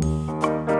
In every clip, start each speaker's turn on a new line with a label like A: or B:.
A: Música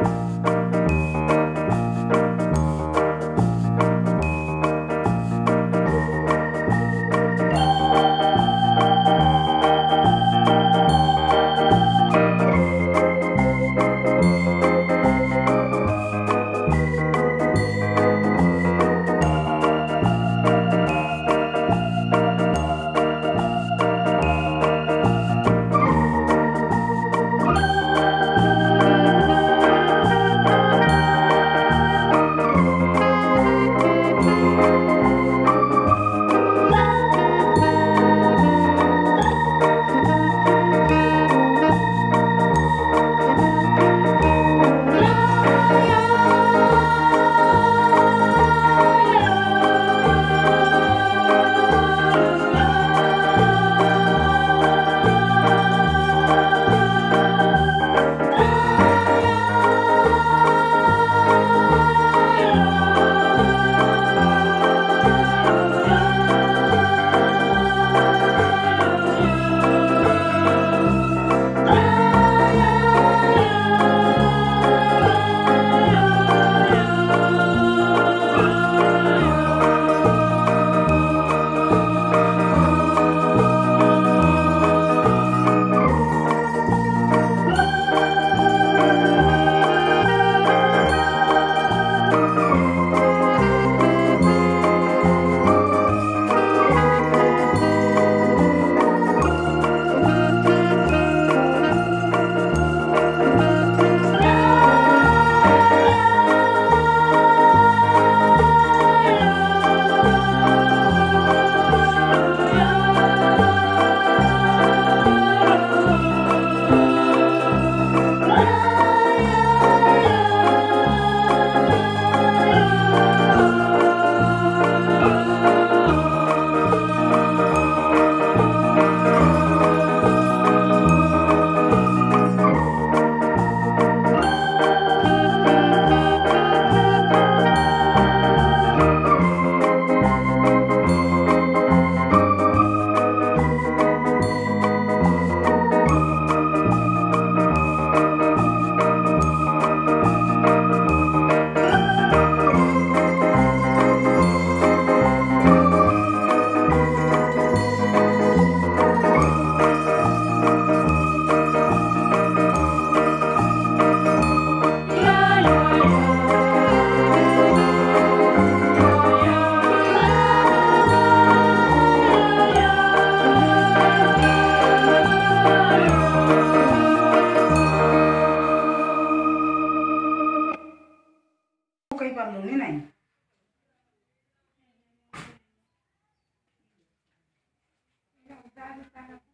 B: back up.